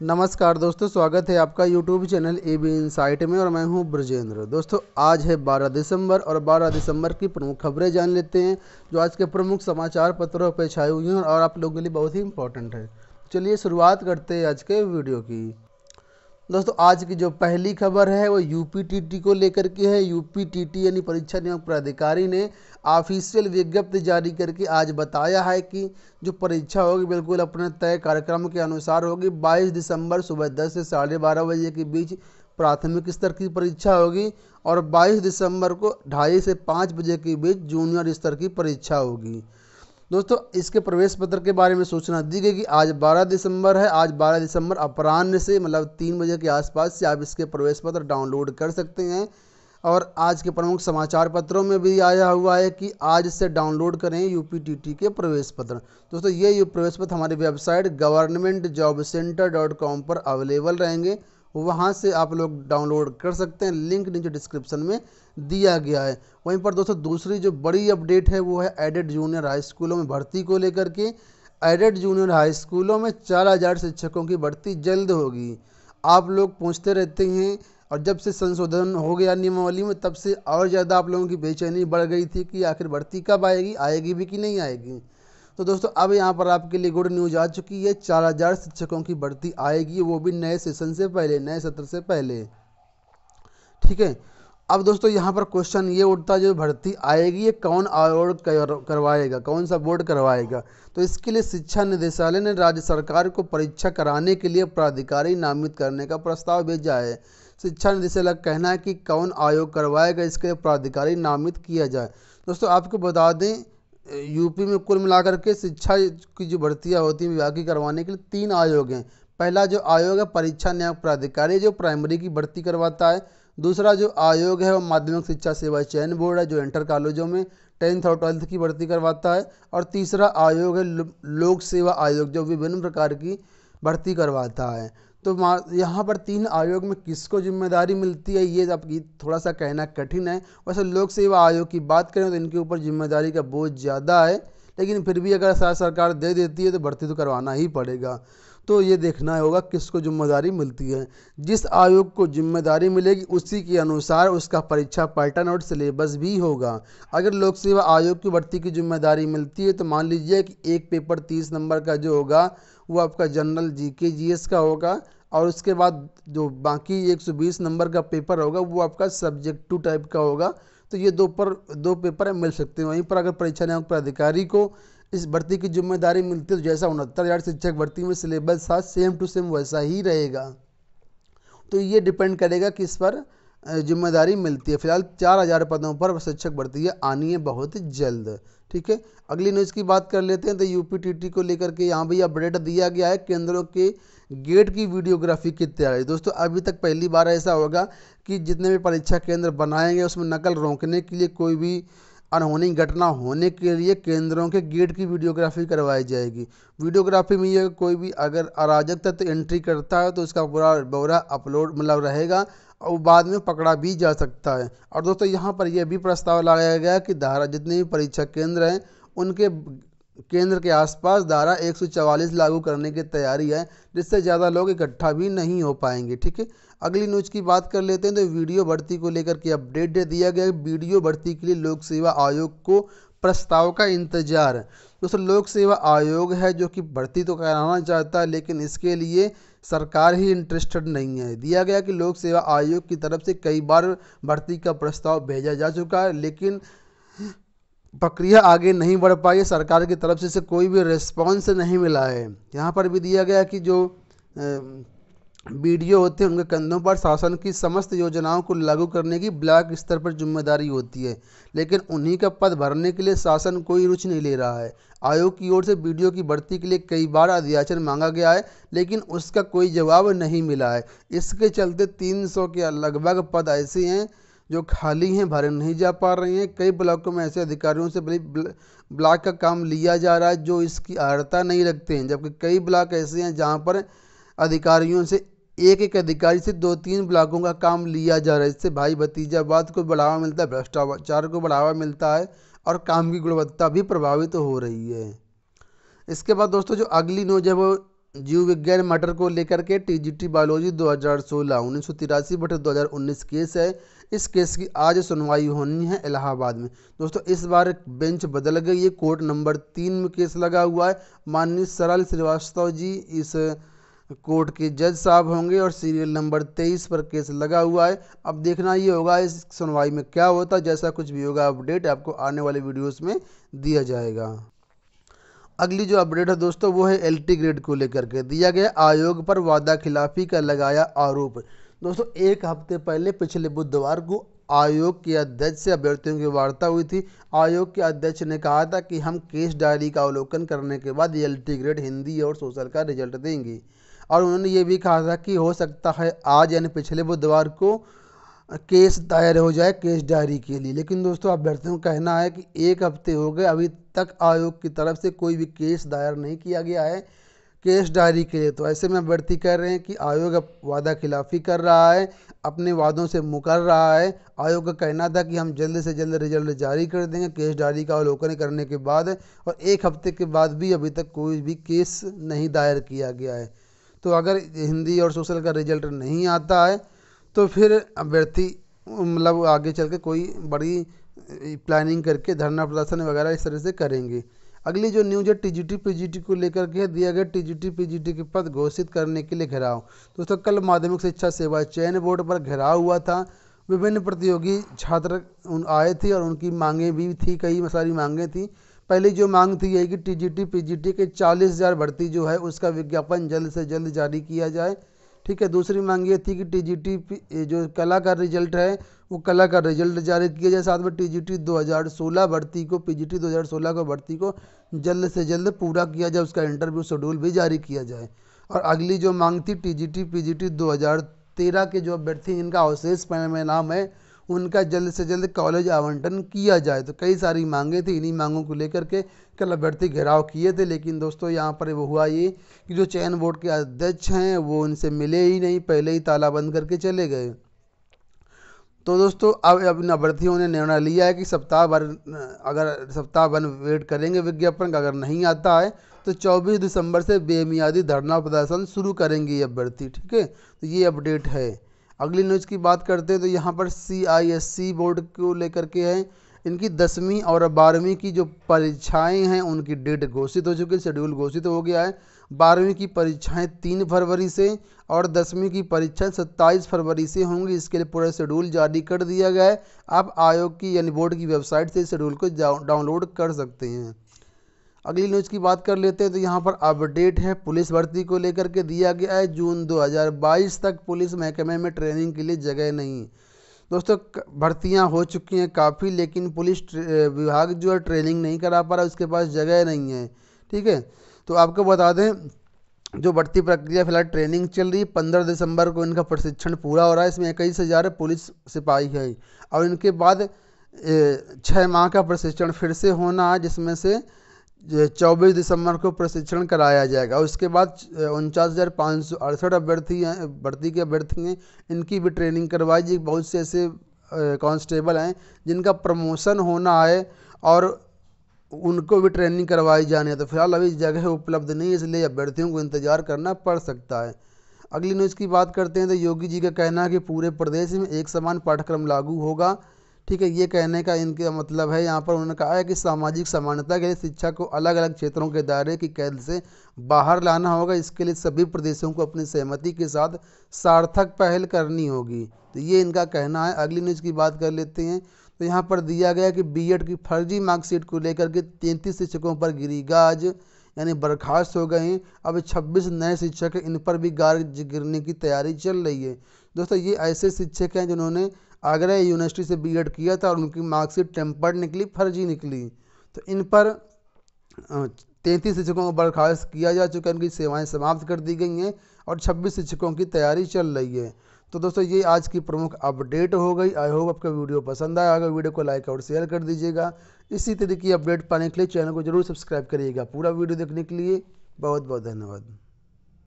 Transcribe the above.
नमस्कार दोस्तों, स्वागत है आपका YouTube channel A B insight में और मैं हूँ ब्रजेंद्र। दोस्तों, आज है 12 दिसंबर और 12 दिसंबर की प्रमुख खबरें जान लेते हैं, जो आज के प्रमुख समाचार पत्रों पर छाई हुई हैं और आप लोगों के लिए बहुत ही इंपॉर्टेंट है। चलिए शुरुआत करते हैं आज के वीडियो की। दोस्तों, आज की जो पहली खबर है, वो यूपीटीटी को लेकर के है। यूपीटीटी यानी परीक्षा नियामक प्राधिकारी ने ऑफिशियल विज्ञप्ति जारी करके आज बताया है कि जो परीक्षा होगी, बिल्कुल अपने तय कार्यक्रम के अनुसार होगी। 22 दिसंबर सुबह 10 से साढ़े बारह बजे के बीच प्राथमिक स्तर की परीक्षा होगी और 22 दिसंबर को ढाई से पाँच बजे के बीच जूनियर स्तर की परीक्षा होगी। दोस्तों, इसके प्रवेश पत्र के बारे में सूचना दी गई कि आज 12 दिसंबर है। आज 12 दिसंबर अपराह्न से मतलब तीन बजे के आसपास से आप इसके प्रवेश पत्र डाउनलोड कर सकते हैं। और आज के प्रमुख समाचार पत्रों में भी आया हुआ है कि आज से डाउनलोड करें यूपीटीटी के प्रवेश पत्र। दोस्तों, ये प्रवेश पत्र हमारी website government job centre dot com पर अवेलेबल रहेंगे। वहाँ से आप लोग डाउनलोड कर सकते हैं। लिंक नीचे डिस्क्रिप्शन में दिया गया है। वहीं पर दोस्तों, दूसरी जो बड़ी अपडेट है, वो है एडेड जूनियर हाई स्कूलों में भर्ती को लेकर के। एडेड जूनियर हाई स्कूलों में चार हज़ार शिक्षकों की भर्ती जल्द होगी। आप लोग पूछते रहते हैं, और जब से संशोधन हो गया नियमावली में, तब से और ज़्यादा आप लोगों की बेचैनी बढ़ गई थी कि आखिर भर्ती कब आएगी आएगी भी कि नहीं आएगी। तो दोस्तों, अब यहाँ पर आपके लिए गुड न्यूज़ आ चुकी है। चार हज़ार शिक्षकों की भर्ती आएगी, वो भी नए सेशन से पहले, नए सत्र से पहले। ठीक है? अब दोस्तों, यहाँ पर क्वेश्चन ये उठता जो भर्ती आएगी, ये कौन आयोग करवाएगा? कौन सा बोर्ड करवाएगा? तो इसके लिए शिक्षा निदेशालय ने राज्य सरकार को परीक्षा कराने के लिए प्राधिकारी नामित करने का प्रस्ताव भेजा है। शिक्षा निदेशालय का कहना है कि कौन आयोग करवाएगा, इसके लिए प्राधिकारी नामित किया जाए। दोस्तों, आपको बता दें यूपी में कुल मिलाकर के शिक्षा की जो भर्तियाँ होती हैं विभागीय करवाने के लिए तीन आयोग हैं। पहला जो आयोग है, परीक्षा न्याय प्राधिकारी, जो प्राइमरी की भर्ती करवाता है। दूसरा जो आयोग है, वो माध्यमिक शिक्षा सेवा चयन बोर्ड है, जो इंटर कॉलेजों में टेंथ और ट्वेल्थ की भर्ती करवाता है। और तीसरा आयोग है लोक सेवा आयोग, जो विभिन्न प्रकार की भर्ती करवाता है। तो यहाँ पर तीन आयोग में किसको ज़िम्मेदारी मिलती है, ये आपकी थोड़ा सा कहना कठिन है। वैसे लोक सेवा आयोग की बात करें तो इनके ऊपर ज़िम्मेदारी का बोझ ज़्यादा है। लेकिन फिर भी अगर सरकार दे देती है तो भर्ती तो करवाना ही पड़ेगा। तो ये देखना होगा किसको ज़िम्मेदारी मिलती है। जिस आयोग को ज़िम्मेदारी मिलेगी उसी के अनुसार उसका परीक्षा पैटर्न और सिलेबस भी होगा। अगर लोक सेवा आयोग की भर्ती की ज़िम्मेदारी मिलती है तो मान लीजिए कि एक पेपर तीस नंबर का जो होगा, वो आपका जनरल जी के जी एस का होगा और उसके बाद जो बाकी 120 नंबर का पेपर होगा, वो आपका सब्जेक्ट टू टाइप का होगा। तो ये दो पर, दो पेपर मिल सकते हैं वहीं पर अगर परीक्षा नियामक प्राधिकारी को इस भर्ती की ज़िम्मेदारी मिलती है तो जैसा उनहत्तर हज़ार शिक्षक भर्ती में सिलेबस था सेम टू सेम वैसा ही रहेगा। तो ये डिपेंड करेगा कि इस पर ज़िम्मेदारी मिलती है। फ़िलहाल चार हज़ार पदों पर शिक्षक भर्ती आनी है बहुत जल्द। ठीक है? अगली न्यूज़ की बात कर लेते हैं। तो यूपीटीटी को लेकर के यहाँ भी अपडेट दिया गया है केंद्रों के गेट की वीडियोग्राफी की तैयारी। दोस्तों, अभी तक पहली बार ऐसा होगा कि जितने भी परीक्षा केंद्र बनाएँगे उसमें नकल रोकने के लिए कोई भी अनहोनी घटना होने के लिए केंद्रों के गेट की वीडियोग्राफी करवाई जाएगी। वीडियोग्राफी में ये कोई भी अगर अराजक तत्व एंट्री करता है तो उसका पूरा ब्यौरा अपलोड मतलब रहेगा। और बाद में पकड़ा भी जा सकता है। और दोस्तों, यहाँ पर यह भी प्रस्ताव लगाया गया कि धारा जितने भी परीक्षा केंद्र हैं, उनके केंद्र के आसपास धारा 144 लागू करने की तैयारी है, जिससे ज़्यादा लोग इकट्ठा भी नहीं हो पाएँगे, ठीक है? अगली न्यूज़ की बात कर लेते हैं तो वीडियो भर्ती को लेकर के अपडेट दे दिया गया वीडियो भर्ती के लिए लोक सेवा आयोग को प्रस्ताव का इंतज़ार। दोस्तों लोक सेवा आयोग है जो कि भर्ती तो कराना चाहता है लेकिन इसके लिए सरकार ही इंटरेस्टेड नहीं है। दिया गया कि लोक सेवा आयोग की तरफ़ से कई बार भर्ती का प्रस्ताव भेजा जा चुका है लेकिन प्रक्रिया आगे नहीं बढ़ पाई। है सरकार की तरफ़ से, से कोई भी रिस्पॉन्स नहीं मिला है। यहाँ पर भी दिया गया कि जो वीडियो होते हैं उनके कंधों पर। शासन की समस्त योजनाओं को लागू करने की ब्लॉक स्तर पर ज़िम्मेदारी होती है, लेकिन उन्हीं का पद भरने के लिए शासन कोई रुचि नहीं ले रहा है। आयोग की ओर से वीडियो की भर्ती के लिए कई बार अध्याचन मांगा गया है, लेकिन उसका कोई जवाब नहीं मिला है। इसके चलते 300 के लगभग पद ऐसे हैं जो खाली हैं, भरे नहीं जा पा रहे हैं। कई ब्लॉकों में ऐसे अधिकारियों से बड़ी ब्लॉक का काम लिया जा रहा है, जो इसकी अर्हता नहीं रखते हैं, जबकि कई ब्लॉक ऐसे हैं जहाँ पर अधिकारियों से एक एक अधिकारी से दो तीन ब्लॉकों का काम लिया जा रहा है। इससे भाई भतीजावाद को बढ़ावा मिलता है, भ्रष्टाचार को बढ़ावा मिलता है और काम की गुणवत्ता भी प्रभावित तो हो रही है। इसके बाद दोस्तों, जो अगली न्यूज़ है वो जीव विज्ञान मटर को लेकर के टीजीटी बायोलॉजी 2016 उन्नीस सौ तिरासी बटे दो केस है। इस केस की आज सुनवाई होनी है इलाहाबाद में। दोस्तों, इस बार बेंच बदल गई है, कोर्ट नंबर तीन में केस लगा हुआ है। माननीय सरल श्रीवास्तव जी, इस कोर्ट के जज साहब होंगे और सीरियल नंबर तेईस पर केस लगा हुआ है। अब देखना ये होगा, इस सुनवाई में क्या होता है जैसा कुछ भी होगा अपडेट आपको आने वाले वीडियोस में दिया जाएगा। अगली जो अपडेट है दोस्तों, वो है एलटी ग्रेड को लेकर के। दिया गया आयोग पर वादा खिलाफी का लगाया आरोप। दोस्तों, एक हफ़्ते पहले पिछले बुधवार को आयोग के अध्यक्ष से अभ्यर्थियों की वार्ता हुई थी। आयोग के अध्यक्ष ने कहा था कि हम केस डायरी का अवलोकन करने के बाद एलटी ग्रेड हिंदी और सोशल का रिज़ल्ट देंगे। और उन्होंने ये भी कहा था कि हो सकता है आज यानी पिछले बुधवार को केस दायर हो जाए केस डायरी के लिए। लेकिन दोस्तों, अभ्यर्थियों का कहना है कि एक हफ़्ते हो गए, अभी तक आयोग की तरफ़ से कोई भी केस दायर नहीं किया गया है केस डायरी के लिए। तो ऐसे में अभ्यर्थी कह रहे हैं कि आयोग अब वादा खिलाफी कर रहा है, अपने वादों से मुकर रहा है। आयोग का कहना था कि हम जल्द से जल्द रिज़ल्ट जारी कर देंगे केस डायरी का अवलोकन करने के बाद और एक हफ़्ते के बाद भी अभी तक कोई भी केस नहीं दायर किया गया है। तो अगर हिंदी और सोशल का रिज़ल्ट नहीं आता है तो फिर अभ्यर्थी मतलब आगे चल के कोई बड़ी प्लानिंग करके धरना प्रदर्शन वगैरह इस तरह से करेंगे। अगली जो न्यूज़ है टीजीटी पीजीटी को लेकर के दिया गया टीजीटी पीजीटी के पद घोषित करने के लिए घेराव। दोस्तों, कल माध्यमिक शिक्षा सेवा चयन बोर्ड पर घेराव हुआ था। विभिन्न प्रतियोगी छात्र आए थे और उनकी मांगे भी थी, कई सारी मांगे थी। पहली जो मांग थी यही कि टीजीटी पीजीटी के चालीस हज़ार भर्ती जो है, उसका विज्ञापन जल्द से जल्द जारी किया जाए। ठीक है, दूसरी मांग ये थी कि टीजीटी जो कला का रिज़ल्ट है, वो कला का रिज़ल्ट जारी किया जाए, साथ में टीजीटी 2016 भर्ती को पीजीटी 2016 को भर्ती को जल्द से जल्द पूरा किया जाए, उसका इंटरव्यू शेड्यूल भी जारी किया जाए। और अगली जो मांग थी टीजीटी पीजीटी 2013 के जो अभ्यर्थी इनका अवशेष में नाम है उनका जल्द से जल्द कॉलेज आवंटन किया जाए। तो कई सारी मांगे थी, इन्हीं मांगों को लेकर के कल अभ्यर्थी घेराव किए थे, लेकिन दोस्तों यहाँ पर वो हुआ ये कि जो चयन बोर्ड के अध्यक्ष हैं, वो उनसे मिले ही नहीं, पहले ही ताला बंद करके चले गए। तो दोस्तों, अब अब अभ्यर्थियों ने निर्णय लिया है कि सप्ताह भर, अगर सप्ताह भर वेट करेंगे विज्ञापन का अगर नहीं आता है तो 24 दिसंबर से बेमियादी धरना प्रदर्शन शुरू करेंगे ये अभ्यर्थी, ठीक है? तो ये अपडेट है। अगली न्यूज़ की बात करते हैं तो यहाँ पर सी आई एस सी बोर्ड को लेकर के है। इनकी दसवीं और बारहवीं की जो परीक्षाएँ हैं, उनकी डेट घोषित हो चुकी है, शेड्यूल घोषित हो गया है। बारहवीं की परीक्षाएँ तीन फरवरी से और दसवीं की परीक्षाएँ सत्ताईस फरवरी से होंगी। इसके लिए पूरा शेड्यूल जारी कर दिया गया है। आप आयोग की यानी बोर्ड की वेबसाइट से शेड्यूल को डाउनलोड कर सकते हैं। अगली न्यूज़ की बात कर लेते हैं तो यहाँ पर अपडेट है। पुलिस भर्ती को लेकर के दिया गया है, जून 2022 तक पुलिस महकमे में ट्रेनिंग के लिए जगह नहीं। दोस्तों भर्तियाँ हो चुकी हैं काफ़ी, लेकिन पुलिस विभाग जो है ट्रेनिंग नहीं करा पा रहा, उसके पास जगह नहीं है। ठीक है? तो आपको बता दें, जो भर्ती प्रक्रिया फ़िलहाल ट्रेनिंग चल रही है, पंद्रह दिसंबर को इनका प्रशिक्षण पूरा हो रहा है। इसमें इक्कीस हज़ार पुलिस सिपाही है और इनके बाद छः माह का प्रशिक्षण फिर से होना है, जिसमें से चौबीस दिसंबर को प्रशिक्षण कराया जाएगा। उसके बाद उनचास हज़ार पाँच सौ अड़सठ अभ्यर्थी हैं, भर्ती के अभ्यर्थी हैं। इनकी भी ट्रेनिंग करवाई जाएगी। बहुत से ऐसे कांस्टेबल हैं जिनका प्रमोशन होना है और उनको भी ट्रेनिंग करवाई जानी है। तो फ़िलहाल अभी जगह उपलब्ध नहीं है, इसलिए अभ्यर्थियों को इंतज़ार करना पड़ सकता है। अगली न्यूज़ की बात करते हैं तो योगी जी का कहना है कि पूरे प्रदेश में एक समान पाठ्यक्रम लागू होगा। ठीक है, ये कहने का इनका मतलब है, यहाँ पर उन्होंने कहा है कि सामाजिक समानता के लिए शिक्षा को अलग अलग क्षेत्रों के दायरे की कैद से बाहर लाना होगा। इसके लिए सभी प्रदेशों को अपनी सहमति के साथ सार्थक पहल करनी होगी। तो ये इनका कहना है। अगली न्यूज़ की बात कर लेते हैं। तो यहाँ पर दिया गया कि बी की फर्जी मार्कशीट को लेकर के तैंतीस शिक्षकों पर गिरी गाज यानी बर्खास्त हो गए हैं। अब 26 नए शिक्षक इन पर भी गाज गिरने की तैयारी चल रही है। दोस्तों, ये ऐसे शिक्षक हैं जिन्होंने आगरा यूनिवर्सिटी से बीएड किया था और उनकी मार्कशीट टेम्पर्ड निकली, फर्जी निकली। तो इन पर तैंतीस शिक्षकों को बर्खास्त किया जा चुका है। उनकी सेवाएँ समाप्त कर दी गई हैं और 26 शिक्षकों की तैयारी चल रही है। तो दोस्तों, ये आज की प्रमुख अपडेट हो गई। आई होप आपका वीडियो पसंद आया अगर वीडियो को लाइक और शेयर कर दीजिएगा। इसी तरह की अपडेट पाने के लिए चैनल को ज़रूर सब्सक्राइब करिएगा। पूरा वीडियो देखने के लिए बहुत बहुत धन्यवाद।